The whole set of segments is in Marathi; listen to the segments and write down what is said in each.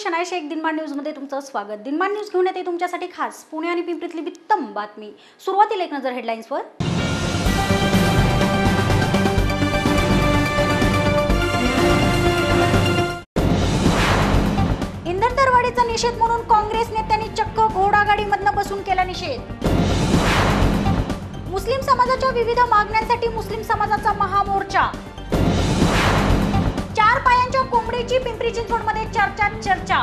शनाय शेख दिनमान न्यूजमध्ये तुमचं स्वागत. दिनमान न्यूज घेऊन येते तुमच्यासाठी खास पुणे आणि पिंपरीतली वित्तम बातमी. सुरुवातीला एक नजर हेडलाईन्सवर. इंधन दरवाढीचा निषेध म्हणून काँग्रेस नेत्यांनी चक्क घोडागाडीमधनं बसून केला निषेध. मुस्लिम समाजाच्या विविध मागण्यांसाठी मुस्लिम समाजाचा महामोर्चा. पायांच्या पिंपरी चिंचवडमध्ये चर्चा चर्चा.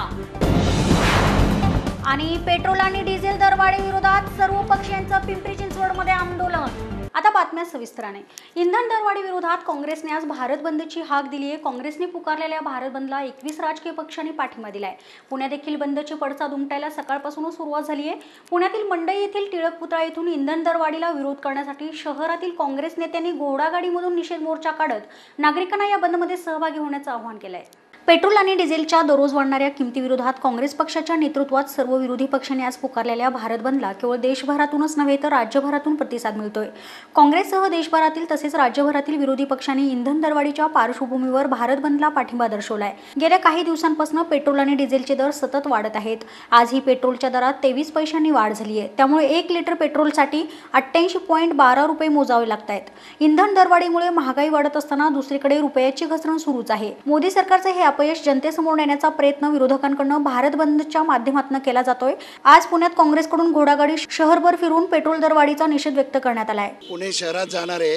आणि पेट्रोल आणि डिझेल दरवाढी विरोधात सर्व पक्षीयांचं पिंपरी चिंचवडमध्ये आंदोलन. आता बातम्या सविस्तराने. इंधन दरवाढी विरोधात काँग्रेसने आज भारत बंदची हाक दिली आहे काँग्रेसने पुकारलेल्या भारत बंदला एकवीस राजकीय पक्षांनी पाठिंबा दिलाय. पुण्यात देखील बंदची पडसाद उमटायला सकाळपासूनच सुरुवात झाली आहे पुण्यातील मंडई येथील टिळक पुतळा येथून इंधन दरवाढीला विरोध करण्यासाठी शहरातील काँग्रेस नेत्यांनी घोडागाडीमधून निषेध मोर्चा काढत नागरिकांना या बंदमध्ये सहभागी होण्याचं आवाहन केलं आहे पेट्रोल आणि डिझेलच्या दररोज वाढणाऱ्या किमतीविरोधात काँग्रेस पक्षाच्या नेतृत्वात सर्व विरोधी पक्षांनी आज पुकारलेल्या भारत बंदला केवळ देशभरातूनच नव्हे तर राज्यभरातून प्रतिसाद मिळतोय. काँग्रेससह देशभरातील तसेच राज्यभरातील विरोधी पक्षांनी इंधन दरवाढीच्या पार्श्वभूमीवर भारत बंदला पाठिंबा दर्शवलाय. गेल्या काही दिवसांपासून पेट्रोल आणि डिझेलचे दर सतत वाढत आहेत. आजही पेट्रोलच्या दरात तेवीस पैशांनी वाढ झाली आहे त्यामुळे एक लिटर पेट्रोलसाठी अठ्ठ्याऐंशी पॉईंट बारा रुपये मोजावे लागत आहेत इंधन दरवाढीमुळे महागाई वाढत असताना दुसरीकडे रुपयाची घसरण सुरूच आहे. मोदी सरकारचे हे अपयश जनतेसमोर नेण्याचा प्रयत्न विरोधकांकडून भारत बंदच्या माध्यमातून केला जातोय. आज पुण्यात काँग्रेसकडून घोडागाडी शहरभर फिरून पेट्रोल दरवाढीचा निषेध व्यक्त करण्यात आलाय. पुणे शहरात जाणार आहे.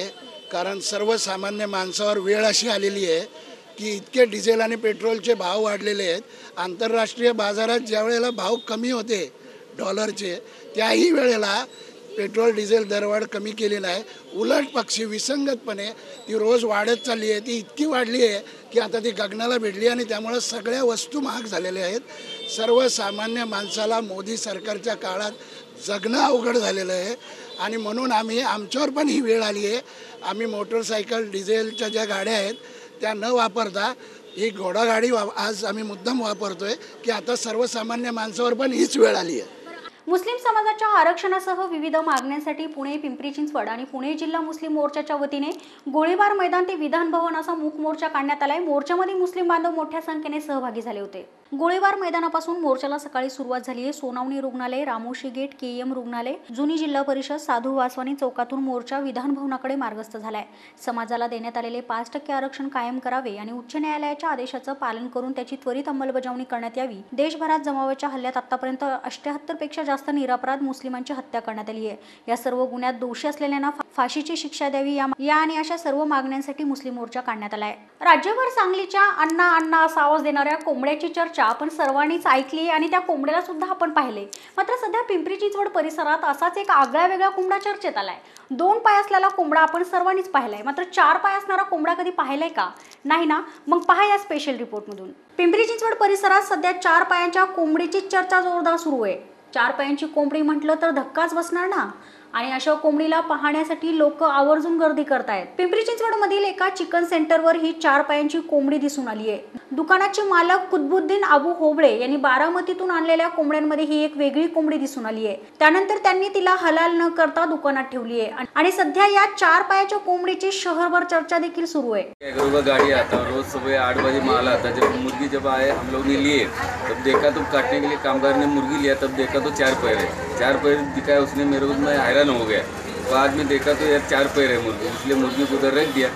कारण सर्वसामान्य माणसावर वेळ अशी आलेली आहे की इतके डिझेल आणि पेट्रोलचे भाव वाढलेले आहेत. आंतरराष्ट्रीय बाजारात ज्या वेळेला भाव कमी होते डॉलरचे त्याही वेळेला पेट्रोल डिझेल दरवाढ कमी केलेला आहे. उलट पक्षी विसंगतपणे ती रोज वाढत चालली आहे. ती इतकी वाढली आहे की आता ती गगनाला भिडली आणि त्यामुळं सगळ्या वस्तू महाग झालेल्या आहेत. सर्वसामान्य माणसाला मोदी सरकारच्या काळात जगणं अवघड झालेलं आहे. आणि म्हणून आम्ही आमच्यावर पण ही वेळ आली आहे. आम्ही मोटरसायकल डिझेलच्या ज्या गाड्या आहेत त्या न वापरता ही घोडागाडी वा आज आम्ही मुद्दाम वापरतोय की आता सर्वसामान्य माणसावर पण हीच वेळ आली आहे. मुस्लिम समाजाच्या आरक्षणासह विविध मागण्यांसाठी पुणे पिंपरी चिंचवड आणि पुणे जिल्हा मुस्लिम मोर्चाच्या वतीने गोळीबार मैदान ते विधान भवन असा मूक मोर्चा काढण्यात आलाय. मोर्चामध्ये मुस्लिम बांधव मोठ्या संख्येने सहभागी झाले होते. गोळीबार मैदानापासून मोर्चाला सकाळी सुरुवात झाली आहे. सोनावणी रुग्णालय रामोशी गेट के एम रुग्णालय जुनी जिल्हा परिषद साधू वासवानी चौकातून मोर्चा विधानभवनाकडे मार्गस्थ झालाय. समाजाला देण्यात आलेले पाच टक्के आरक्षण कायम करावे आणि उच्च न्यायालयाच्या आदेशाचं पालन करून त्याची त्वरित अंमलबजावणी करण्यात यावी. देशभरात जमावाच्या हल्ल्यात आतापर्यंत अष्ट्याहत्तरपेक्षा जास्त निरापराध मुस्लिमांची हत्या करण्यात आली आहे. या सर्व गुन्ह्यात दोषी असलेल्यांना फाशीची शिक्षा द्यावी या या आणि अशा सर्व मागण्यांसाठी मुस्लिम मोर्चा काढण्यात आलाय. राज्यभर सांगलीच्या अण्णा अण्णा असा आवाज देणाऱ्या कोंबड्याची चर्चा आपण सर्वांनीच ऐकली आणि त्या कोंबड्याला सुद्धा आपण पाहिले. मात्र सध्या पिंपरी चिंचवड परिसरात असाच एक आगळ्या वेगळा कोंबडा चर्चेत आलाय. दोन पाय असलेला कोंबडा आपण सर्वांनीच पाहिलाय. मात्र चार पाय असणारा कोंबडा कधी पाहिलाय का? नाही ना? मग पहा या स्पेशल रिपोर्टमधून पिंपरी चिंचवड परिसरात सध्या चार पायांच्या कोंबडीची चर्चा जोरदार सुरू आहे. चार पायांची कोंबडी म्हटलं तर धक्काच बसणार ना? आणि अशा कोंबडीला पाहण्यासाठी लोक आवर्जून गर्दी करतायत. पिंपरी चिंचवड मधील एका चिकन सेंटरवर ही चार पायांची कोंबडी दिसून आली आहे. दुकानाचे मालक कुतबुद्दीन आबू होबळे यांनी बारामतीतून आणलेल्या कोंबड्यांमध्ये ही एक वेगळी कोंबडी दिसून आली आहे. त्यानंतर त्यांनी तिला हलाल न करता दुकानात ठेवली आहे. आणि सध्या या चार पायाच्या कोंबडीची शहरभर चर्चा देखील सुरू आहे. गाड़ी आता रोज सुबह आठ बजे माल आता जब मुर्गी जब आए हम लोग ने लिए. तब देखा तो काटने के लिए कामगार ने मुर्गी लिया तब देखा तो चार पैर है. चार पैर दिखाया उसने मेरे को मैं हैरान हो गया। तो आज में देखा तो यार चार पैर है मुर्गी इसलिए मुर्गी को उधर रख दिया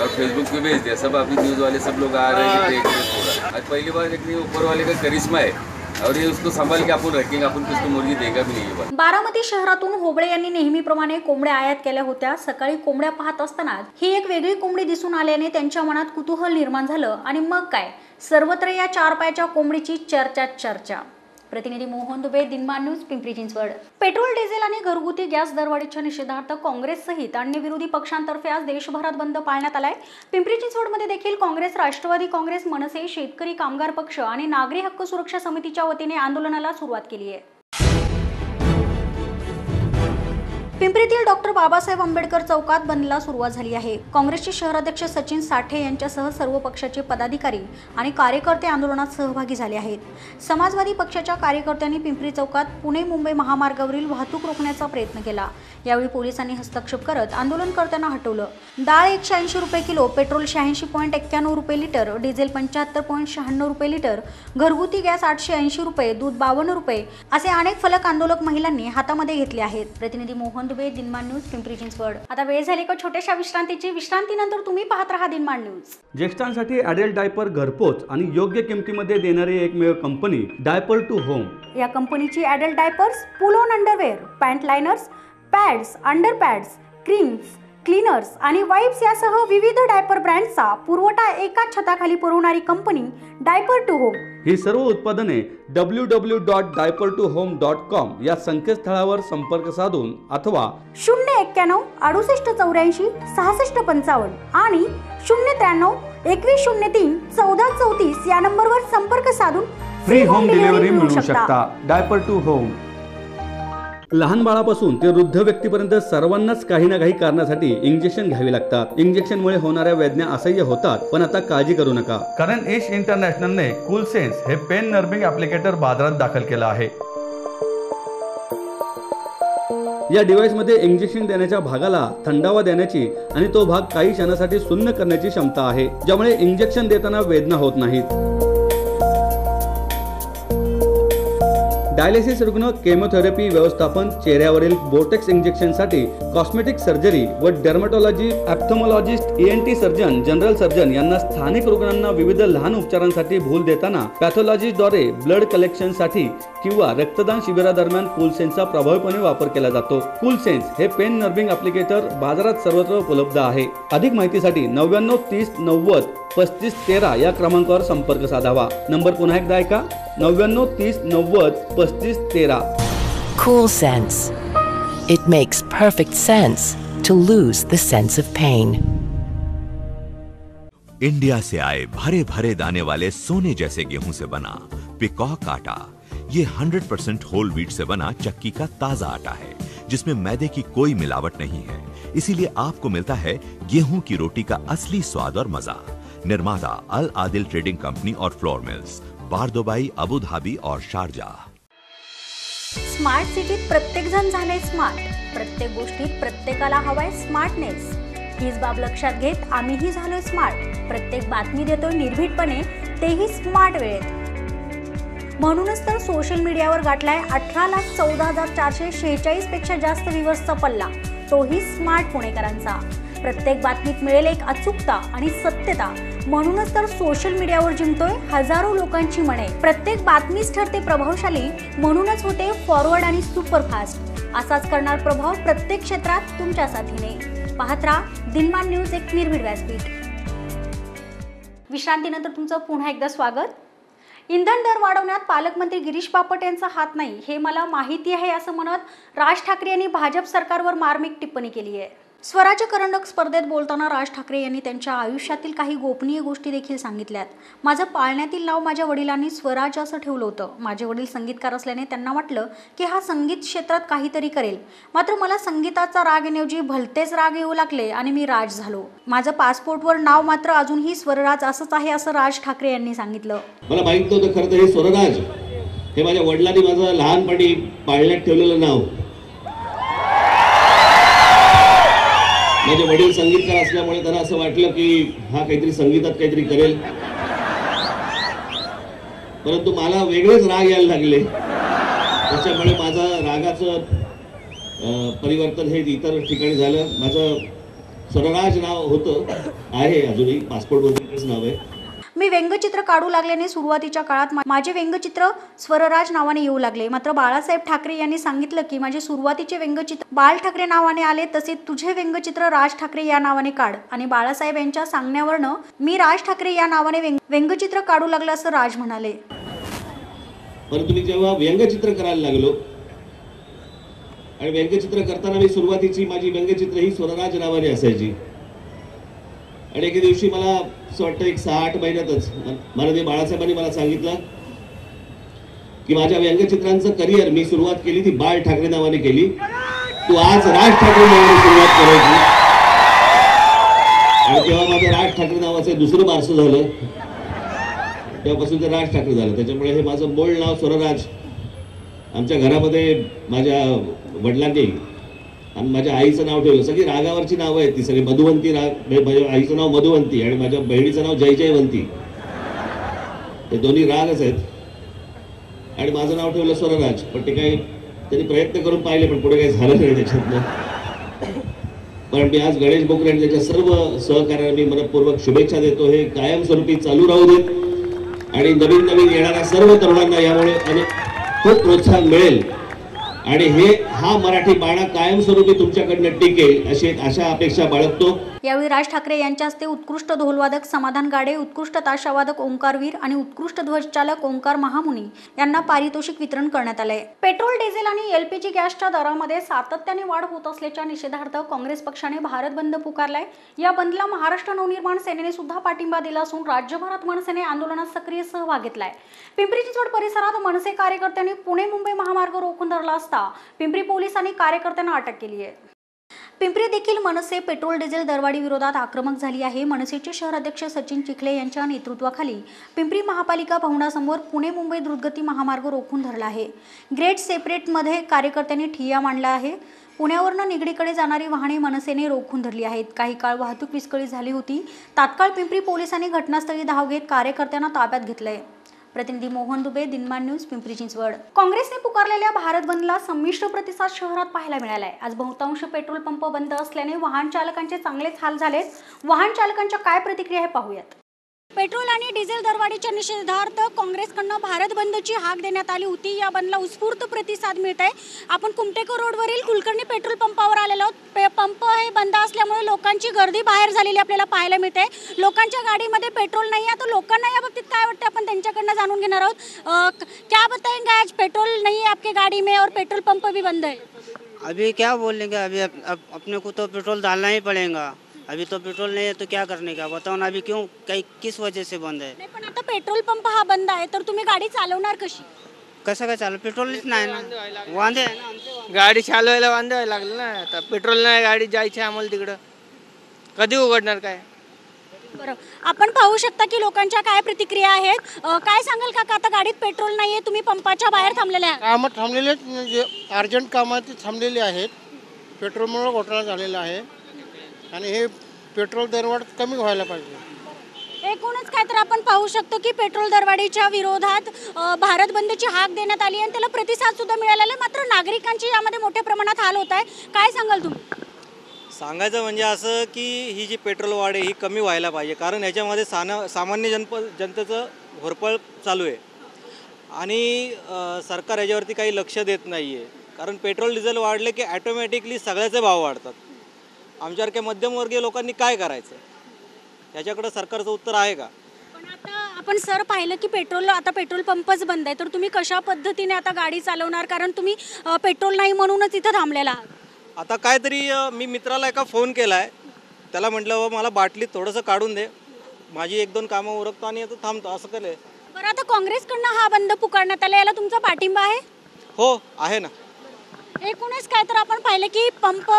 और फेसबुक पे भेज दिया। सब अभी न्यूज़ वाले सब लोग आ रहे हैं देख रहे थोड़ा आज पहली बार देखने ऊपर वाले का करिश्मा है। और ये उसको संभाल के आपण रखेंगे आपण किसको मुर्गी देगा भी नहीं बारामती शहरातून होबळे यांनी नेहमीप्रमाणे कोंबड्या आयात केल्या होत्या. सकाळी कोंबड्या पाहत असताना ही एक वेगळी कोंबडी दिसून आल्याने त्यांच्या मनात कुतूहल निर्माण झालं. आणि मग काय? सर्वत्र या चार पायाच्या कोंबडीची चर्चा चर्चा. प्रतिनिधी Mohan Dubey Dinman news Pimpri Chinchwad. Petrol diesel आणि घरगुती गॅस दरवाढीच्या निषेधार्थ काँग्रेससहित अन्य विरोधी पक्षांतर्फे आज देशभरात बंद पाळण्यात आलाय. पिंपरी चिंचवडमध्ये देखील काँग्रेस राष्ट्रवादी काँग्रेस मनसे शेतकरी कामगार पक्ष आणि नागरी हक्क सुरक्षा समितीच्या वतीने आंदोलनाला सुरुवात केली आहे. पिंपरीतील डॉक्टर बाबासाहेब आंबेडकर चौकात बंदला सुरुवात झाली आहे. काँग्रेसचे शहराध्यक्ष सचिन साठे यांच्यासह सर्व पक्षाचे पदाधिकारी आणि कार्यकर्ते आंदोलनात सहभागी झाले आहेत. समाजवादी पक्षाच्या कार्यकर्त्यांनी पिंपरी चौकात पुणे मुंबई महामार्गावरील वाहतूक रोखण्याचा प्रयत्न केला. यावेळी पोलिसांनी हस्तक्षेप करत आंदोलनकर्त्यांना हटवलं. डाळ एकशे ऐंशी रुपये किलो पेट्रोल शहाऐंशी पॉईंट एक्क्याण्णव रुपये लिटर डिझेल पंच्याहत्तर पॉईंट शहाण्णव रुपये लिटर घरगुती गॅस आठशे ऐंशी रुपये दूध बावन्न रुपये असे अनेक फलक आंदोलक महिलांनी हातामध्ये घेतले आहेत. प्रतिनिधी मोहन दुबे दिनमान न्यूज पिंपरी चिंचवड. आता वेळ झाली का छोट्याशा विश्रांतीची? विश्रांतीनंतर तुम्ही पाहत राहा दिनमान न्यूज. ज्येष्ठांसाठी ॲडल्ट डायपर घरपोच आणि योग्य किमतीमध्ये देणारी एकमेव कंपनी डायपर टू होम. या कंपनीची adult diapers pull on underwear pant liners pads under pads creams cleaners आणि वाईप्स यासह विविध डायपर ब्रँड्सचा पुरवठा एकाच छताखाली पुरवणारी कंपनी डायपर टू होम. ही सर्व उत्पादने W W dot diaper to home dot com या संकेतस्थळावर संपर्क साधून अथवा शून्य एक्क्याण्णव अडुसष्ट चौऱ्याऐंशी सहासष्ट पंचावन्न आणि शून्य त्र्याण्णव एकवीस शून्य तीन चौदा चौतीस या नंबरवर संपर्क साधून फ्री होम डिलिव्हरी मिळू शकता. डायपर टू होम लहान बाळापासून ते वृद्ध व्यक्तीपर्यंत सर्वांनाच काही ना काही कारणासाठी इंजेक्शन घ्यावी लागतात. इंजेक्शनमुळे होणाऱ्या वेदना असह्य होतात पण आता काळजी करू नका. कारण एश इंटरनॅशनलने कूल सेन्स हे पेन नर्बिंग ऍप्लिकेटर बाजारात दाखल केलं आहे. या डिव्हाइसमध्ये इंजेक्शन देण्याच्या भागाला थंडावा देण्याची आणि तो भाग काही क्षणासाठी सुन्न करण्याची क्षमता आहे ज्यामुळे इंजेक्शन देताना वेदना होत नाहीत. डायलिसिस रुग्ण केमोथेरपी व्यवस्थापन चेहऱ्यावरील बोटेक्स इंजेक्शनसाठी कॉस्मेटिक सर्जरी व dermatology ophthalmologist T surgeon general surgeon यांना स्थानिक रुग्णांना विविध लहान उपचारांसाठी भूल देताना पॅथॉलॉजीद्वारे ब्लड कलेक्शनसाठी किंवा रक्तदान शिबिरादरम्यान कुलसेन्सचा प्रभावीपणे वापर केला जातो. कुलसेन्स हे पेन नर्विंग ॲप्लिकेटर बाजारात सर्वत्र उपलब्ध आहे. अधिक माहितीसाठी नव्याण्णव तीस नव्वद पस्तीस तेरा या क्रमांकावर संपर्क साधावा. नंबर पुन्हा एकदा ऐका. नव्याण्णव तीस नव्वद पस्तीस तेरा. Cool Sense. It makes perfect sense to lose the sense of pain. India से आए भरे भरे दाने वाले सोने जैसे गेहूँ से बना पिकॉक आटा। ये 100% परसेंट होल व्हीट से बना चक्की का ताज़ा आटा है जिसमें मैदे की कोई मिलावट नहीं है। इसीलिए आपको मिलता है गेहूँ की रोटी का असली स्वाद और मज़ा। निर्माता अल आदिल ट्रेडिंग कंपनी और flour mills Bur Dubai Abu Dhabi और शारजाह स्मार्ट सिटीत प्रत्येक जण झाले स्मार्ट प्रत्येक गोष्टीत प्रत्येकाला हवाय स्मार्टनेस हीच बाब लक्षात घेत आम्हीही झालोय स्मार्ट प्रत्येक बातमी देतोय निर्भीडपणे तेही स्मार्ट वेळेत. म्हणूनच तर सोशल मीडियावर गाठलाय अठरा लाख चौदा हजार चारशे शेहेचाळीसपेक्षा जास्त व्ह्युअर्सचा पल्ला. तोही स्मार्ट पुणेकरांचा. प्रत्येक बातमीत मिळेल एक अचूकता आणि सत्यता. म्हणूनच तर सोशल मीडियावर जिंकतोय हजारो लोकांची मने. प्रत्येक बातमीच ठरते प्रभावशाली म्हणूनच होते फॉरवर्ड आणि सुपरफास्ट असाच करणार प्रभाव प्रत्येक क्षेत्रात तुमच्या साथीने. पाहत राहा दिनमान न्यूज एक निर्भीड व्यासपीठ. विश्रांतीनंतर तुमचं पुन्हा एकदा स्वागत. इंधन दर वाढवण्यात पालकमंत्री गिरीश बापट यांचा हात नाही हे मला माहिती आहे असं म्हणत राज ठाकरे यांनी भाजप सरकारवर मार्मिक टिप्पणी केली आहे स्वराज्य करंडक स्पर्धेत बोलताना राज ठाकरे यांनी त्यांच्या आयुष्यातील काही गोपनीय गोष्टी देखील सांगितल्यात. माझं पाळण्यातील नाव माझ्या वडिलांनी स्वराज असं ठेवलं होतं. माझे वडील संगीतकार असल्याने त्यांना वाटलं की हा संगीत क्षेत्रात काहीतरी करेल. मात्र मला संगीताचा राग येण्याऐवजी भलतेच राग येऊ लागले आणि मी राज झालो. माझं पासपोर्टवर नाव मात्र अजूनही स्वरराज असंच आहे असं राज ठाकरे यांनी सांगितलं. मला माहीत नव्हतं खरं तर हे स्वरराज. हे माझ्या वडिलांनी माझं लहानपणी पाळण्यात ठेवलेलं नाव. माझे वडील संगीतकार असल्यामुळे त्यांना असं वाटलं की हा काहीतरी संगीतात काहीतरी करेल. परंतु मला वेगळेच राग यायला लागले. त्याच्यामुळे माझा रागाचं परिवर्तन हे इतर ठिकाणी झालं. माझं सरराज नाव होतं आहे अजूनही पासपोर्ट तेच नाव आहे. मी व्यंगचित्र काढू लागल्याने सुरुवातीच्या काळात माझे व्यंगचित्र स्वरराज नावाने येऊ लागले. मात्र बाळासाहेब ठाकरे यांनी सांगितलं की माझे सुरुवातीचे व्यंगचित्र बाळ ठाकरे नावाने आले तसे तुझे व्यंगचित्र राज ठाकरे या नावाने काढ. आणि बाळासाहेब यांच्या सांगण्यावरनं मी राज ठाकरे या नावाने व्यंगचित्र काढू लागलं असं राज म्हणाले. परंतु मी जेव्हा व्यंगचित्र करायला लागलो आणि व्यंगचित्र करताना मी सुरुवातीची माझी व्यंगचित्र ही स्वरराज नावाने असायची. आणि एके दिवशी मला असं वाटतं एक सहा आठ महिन्यातच माननीय बाळासाहेबांनी मला सांगितलं की माझ्या व्यंगचित्रांचं करिअर मी सुरुवात केली ती बाळ ठाकरे नावाने केली. तू आज राज ठाकरे नावाने सुरुवात करायची. आणि तेव्हा माझं राज ठाकरे नावाचं दुसरं बारसं झालं. तेव्हापासून ते राज ठाकरे झालं. त्याच्यामुळे हे माझं मूळ नाव स्वरराज आमच्या घरामध्ये माझ्या वडिलांनी आणि माझ्या आईचं नाव ठेवलं. सगळी रागावरची नावं आहेत ती सगळी मधुवंती राग माझ्या आईचं नाव मधुवंती आणि माझ्या बहिणीचं नाव जय जयवंती हे दोन्ही रागच आहेत. आणि माझं नाव ठेवलं स्वरराज पण ते काही त्यांनी प्रयत्न करून पाहिले पण पुढे काही झालं नाही त्याच्यातनं. पण मी आज गणेश बोकरे आणि त्याच्या सर्व सहकार्यांना मी मनपूर्वक शुभेच्छा देतो. हे कायमस्वरूपी चालू राहू देत. आणि नवीन नवीन येणाऱ्या सर्व तरुणांना यामुळे अनेक खूप प्रोत्साहन मिळेल. आणि हे हा मराठी बाणा कायमस्वरूपी तुमच्याकडनं टिकेल अशी अशा आशा अपेक्षा बाळगतो. यावेळी राज ठाकरे यांच्या हस्ते उत्कृष्ट ढोलवादक समाधान गाडे उत्कृष्ट ताशावादक ओंकारवीर आणि उत्कृष्ट ध्वजचालक ओंकार महामुनी यांना पारितोषिक वितरण करण्यात आले पेट्रोल डिझेल आणि एलपीजी गॅसच्या दरामध्ये सातत्याने वाढ होत असल्याच्या निषेधार्थ काँग्रेस पक्षाने भारत बंद पुकारलाय. या बंदला महाराष्ट्र नवनिर्माण सेनेने सुद्धा पाठिंबा दिला असून राज्यभरात मनसेने आंदोलनात सक्रिय सहभाग घेतलाय. पिंपरी चिंचवड परिसरात मनसे कार्यकर्त्यांनी पुणे मुंबई महामार्ग रोखून धरला असता पिंपरी पोलिसांनी कार्यकर्त्यांना अटक केली आहे. पिंपरी देखील मनसे पेट्रोल डिझेल दरवाढी विरोधात आक्रमक झाली आहे. मनसेचे शहराध्यक्ष सचिन चिखले यांच्या नेतृत्वाखाली पिंपरी महापालिका भवनासमोर पुणे मुंबई द्रुतगती महामार्ग रोखून धरला आहे. ग्रेट सेपरेटमध्ये कार्यकर्त्यांनी ठिय्या मांडला आहे. पुण्यावरनं निगडीकडे जाणारी वाहने मनसेने रोखून धरली आहेत. काही काळ वाहतूक विस्कळीत झाली होती. तात्काळ पिंपरी पोलिसांनी घटनास्थळी धाव घेत कार्यकर्त्यांना ताब्यात घेतलं आहे प्रतिनिधी मोहन दुबे दिनमान न्यूज पिंपरी चिंचवड. काँग्रेसने पुकारलेल्या भारत बंदला संमिश्र प्रतिसाद शहरात पाहायला मिळालाय. आज बहुतांश पेट्रोल पंप बंद असल्याने वाहन चालकांचे चांगलेच हाल झालेत. वाहन चालकांच्या काय प्रतिक्रिया हे पाहूयात. पेट्रोल आणि डिझेल दरवाढीच्या निषेधार्थ काँग्रेसकडनं भारत बंदची हाक देण्यात आली होती. या बंदला उत्स्फूर्त प्रतिसाद मिळत आहे आपण कुमटेकर रोडवरील कुलकर्णी पेट्रोल पंपावर आलेलो आहोत. पे- पंप हे बंद असल्यामुळे लोकांची गर्दी बाहेर झालेली आपल्याला पाहायला मिळते लोकांच्या गाडीमध्ये पेट्रोल नाही आहे तर लोकांना या बाबतीत काय वाटतं आपण त्यांच्याकडनं जाणून घेणार आहोत. क्या बताएंगे आज पेट्रोल नाही है आपके गाड़ी में और पेट्रोल पंप भी बंद है अभी क्या बोलेंगे? अभी अप, अप, अपने को तो पेट्रोल डालना ही पड़ेगा. अभी तो पेट्रोल नहीं है तो क्या करने का? बताओ ना अभी क्यों कई किस वजह से बंद है? नाही पण आता पेट्रोल पंप हा बंद आहे तर तुम्ही गाडी चालवणार कशी? कसं काय चालू? पेट्रोलच नाही ना? वांदे आहे ना? गाडी चालवायला वांदे व्हायला लागलं ना आता पेट्रोल नाही गाडी जायची आम्हाला तिकडं. कधी उघडणार काय? बरं. आपण पाहू शकता की लोकांच्या काय प्रतिक्रिया आहेत. अ, काय सांगाल का आता गाडीत पेट्रोल नाहीये तुम्ही पंपाच्या बाहेर थांबलेल्या आहात. कामं थांबलेले म्हणजे अर्जंट कामं ते थांबलेली आहेत. पेट्रोलमुळे घोटाळा झालेला आहे. आणि हे पेट्रोल दरवाढ कमी व्हायला पाहिजे. एकूणच काय तर आपण पाहू शकतो की पेट्रोल दरवाढीच्या विरोधात अ, भारत बंदची हाक देण्यात आली आणि त्याला प्रतिसाद सुद्धा मिळालेला आहे. मात्र नागरिकांची यामध्ये मोठ्या प्रमाणात हाल होत आहे. काय सांगाल तुम्ही? सांगायचं म्हणजे असं की ही जी पेट्रोल वाढ आहे ही कमी व्हायला पाहिजे. कारण ह्याच्यामध्ये साना सामान्य जनप जनतेचं घोरपळ चालू आहे. आणि अ, सरकार ह्याच्यावरती काही लक्ष देत नाही आहे कारण पेट्रोल डिझेल वाढले की ॲटोमॅटिकली सगळ्याचे भाव वाढतात. आमच्यासारख्या मध्यमवर्गीय लोकांनी काय करायचं? ह्याच्याकडे सरकारचं उत्तर आहे का? पण आता आपण सर पाहिलं की पेट्रोल आता पेट्रोल पंपच बंद आहे. तर तुम्ही कशा पद्धतीने आता गाडी चालवणार? कारण तुम्ही अ, पेट्रोल नाही म्हणूनच इथं थांबलेला आहात. आता काहीतरी अ, मी मित्राला एका फोन केला आहे त्याला म्हटलं "बाबा, मला बाटलीत थोडंसं काढून दे. माझी एक दोन कामं उरकतो आणि आता थांबतो. असं केलं बरं आता काँग्रेसकडनं हा बंद पुकारण्यात आला. याला तुमचा पाठिंबा आहे? हो आहे ना. एकूणच काय तर आपण पाहिलं की पंप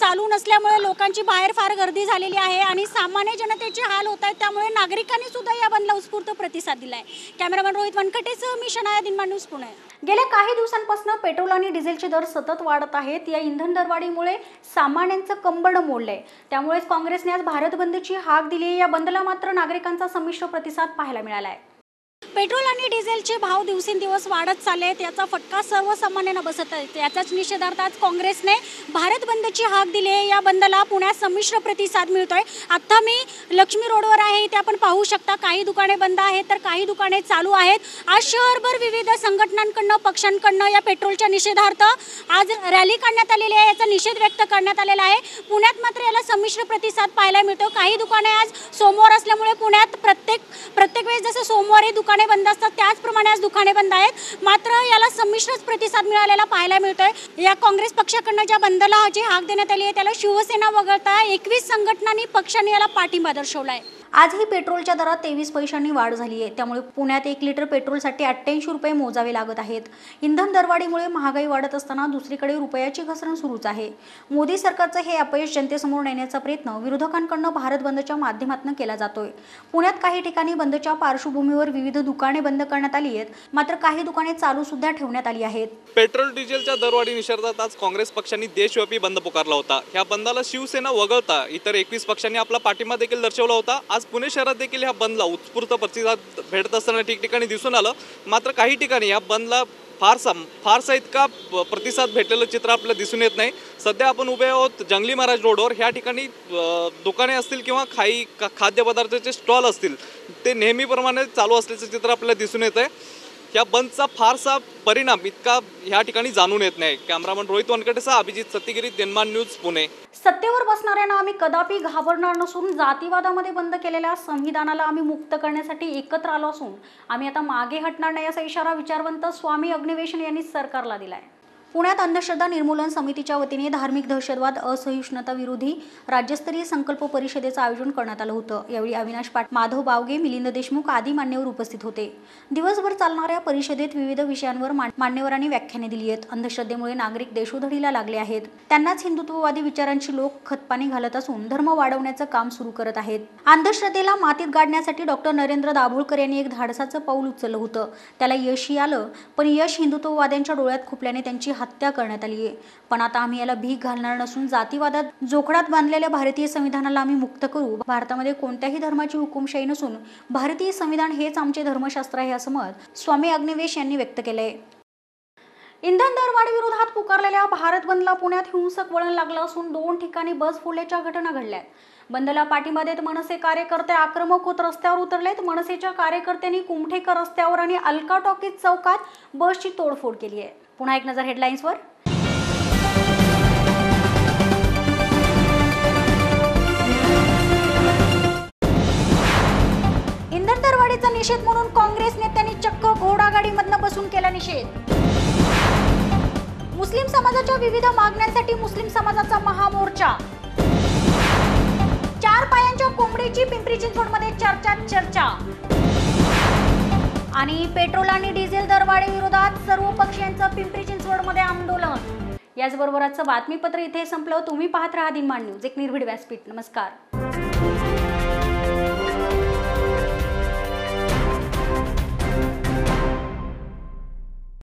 चालू नसल्यामुळे लोकांची बाहेर फार गर्दी झालेली आहे आणि सामान्य जनतेचे हाल होत आहेत त्यामुळे नागरिकांनी सुद्धा या बंदला उत्स्फूर्त प्रतिसाद दिला आहे कॅमेरामॅन रोहित वनकटेसह मी शनाया दिनमान न्यूज पुणे. गेल्या काही दिवसांपासून पेट्रोल आणि डिझेलचे दर सतत वाढत आहेत. या इंधन दरवाढीमुळे सामान्यांचं कंबड मोडलंय. त्यामुळेच काँग्रेसने आज भारत बंदची हाक दिली या बंदला मात्र नागरिकांचा संमिश्र प्रतिसाद पाहायला मिळाला आहे पेट्रोल आणि डिझेलचे भाव दिवसेंदिवस वाढत चालले आहेत. याचा फटका सर्वसामान्यांना बसत आहे. याचाच निषेधार्थ आज काँग्रेसने भारत बंदची हाक दिली आहे. या बंदला पुण्यात संमिश्र प्रतिसाद मिळतोय. आत्ता मी लक्ष्मी रोडवर आहे. इथे आपण पाहू शकता काही दुकाने बंद आहेत तर काही दुकाने चालू आहेत. आज शहरभर विविध संघटनांकडनं पक्षांकडनं या पेट्रोलच्या निषेधार्थ आज रॅली काढण्यात आलेली आहे. याचा निषेध व्यक्त करण्यात आलेला आहे. पुण्यात मात्र याला संमिश्र प्रतिसाद पाहायला मिळतो काही दुकाने आज सोमवार असल्यामुळे पुण्यात प्रत्येक प्रत्येक वेळेस जसं सोमवारी दुकाने बंद असतात त्याचप्रमाणे आज दुकाने बंद आहेत. मात्र याला संमिश्रच प्रतिसाद मिळालेला पाहायला मिळतोय. या काँग्रेस पक्षाकडनं ज्या बंदला जी हाक देण्यात आली आहे त्याला शिवसेना वगळता एकवीस संघटनांनी पक्षांनी याला पाठिंबा दर्शवला आहे आजही पेट्रोलच्या दरात तेवीस पैशांनी वाढ झाली आहे. त्यामुळे पुण्यात एक लिटर पेट्रोलसाठी अठ्ठ्याऐंशी रुपये मोजावे लागत आहेत. इंधन दरवाढीमुळे महागाई वाढत असताना दुसरीकडे रुपयाची घसरण सुरूच आहे. मोदी सरकारचं हे अपयश जनतेसमोर नेण्याचा प्रयत्न विरोधकांकडून भारत बंदच्या माध्यमातून केला जातोय. पुण्यात काही ठिकाणी बंदच्या पार्श्वभूमीवर विविध दुकाने बंद करण्यात आली आहेत. मात्र काही दुकाने चालू सुद्धा ठेवण्यात आली आहेत. पेट्रोल डिझेलच्या दरवाढी निषेधात आज काँग्रेस पक्षांनी देशव्यापी बंद पुकारला होता. ह्या बंदाला शिवसेना वगळता इतर एकवीस पक्षांनी आपला पाठिंबा देखील दर्शवला होता. आज पुणे शहरात देखील ह्या बंदला उत्स्फूर्त प्रतिसाद भेटत असताना ठिकठिकाणी दिसून आलं. मात्र काही ठिकाणी या बंदला फारसा फारसा इतका प्रतिसाद भेटलेलं चित्र आपल्याला दिसून येत नाही. सध्या आपण उभे आहोत जंगली महाराज रोडवर. ह्या ठिकाणी दुकाने असतील किंवा खाई का खाद्यपदार्थाचे स्टॉल असतील ते नेहमीप्रमाणे चालू असल्याचं चित्र आपल्याला दिसून येत आहे या बंदचा फारसा परिणाम इतका ह्या ठिकाणी जाणून येत नाही. कॅमेरामन रोहित वानकटेसह अभिजित सत्तिगिरी देनमान न्यूज पुणे. सत्तेवर बसणाऱ्यांना आम्ही कदापि घाबरणार नसून जातीवादामध्ये बंद केलेल्या संविधानाला आम्ही मुक्त करण्यासाठी एकत्र आलो असून आम्ही आता मागे हटणार नाही असा इशारा विचारवंत स्वामी अग्निवेशन यांनी सरकारला दिलाय. पुण्यात अंधश्रद्धा निर्मूलन समितीच्या वतीने धार्मिक दहशतवाद असहिष्णुता विरोधी राज्यस्तरीय संकल्प परिषदेचं आयोजन करण्यात आलं होतं. यावेळी अविनाश पाट माधव बावगे मिलिंद देशमुख आदी मान्यवर उपस्थित होते. दिवसभर चालणाऱ्या परिषदेत विविध विषयांवर मान्यवरांनी व्याख्याने दिली आहेत. अंधश्रद्धेमुळे नागरिक देशोधडीला लागले आहेत. त्यांनाच हिंदुत्ववादी विचारांची लोक खतपाणी घालत असून धर्म वाढवण्याचं काम सुरू करत आहेत. अंधश्रद्धेला मातीत गाडण्यासाठी डॉक्टर नरेंद्र दाभोळकर यांनी एक धाडसाचं पाऊल उचललं होतं. त्याला यशही आलं पण यश हिंदुत्ववाद्यांच्या डोळ्यात खुपल्याने त्यांची हत्या करण्यात आली आहे. पण आता आम्ही याला भीक घालणार नसून जातीवादात जोखडात बांधलेल्या भारतीय संविधानाला आम्ही मुक्त करू. भारतामध्ये कोणत्याही धर्माची हुकुमशाही नसून भारतीय संविधान हेच आमचे धर्मशास्त्र आहे असं मत स्वामी अग्निवेश यांनी व्यक्त केलंय. इंधन दरवाढीविरोधात पुकारलेल्या भारत बंदला पुण्यात हिंसक वळण लागलं असून दोन ठिकाणी बस फोडल्याच्या घटना घडल्यात बंदला पाठिंबा देत मनसे कार्यकर्ते आक्रमक होत रस्त्यावर उतरलेत. मनसेच्या कार्यकर्त्यांनी कुमठेकर रस्त्यावर आणि अलका टॉकीज चौकात बसची तोडफोड केली आहे. पुन्हा एक नजर हेडलाईन्सवर इंधन दरवाढीचा निषेध म्हणून काँग्रेस नेत्यांनी चक्क घोडागाडीमधनं बसून केला निषेध. मुस्लिम समाजाच्या विविध मागण्यांसाठी मुस्लिम समाजाचा महामोर्चा. चार पायांच्या कोंबडीची पिंपरी चिंचवडमध्ये चर्चा चर्चा. आणि पेट्रोल आणि डिझेल दरवाढी विरोधात सर्व पक्षीयांचं पिंपरी चिंचवडमध्ये आंदोलन. याचबरोबर आजचं बातमीपत्र इथे संपलं. तुम्ही पाहत राहा दिनमान न्यूज. एक निर्भीड व्यासपीठ. नमस्कार.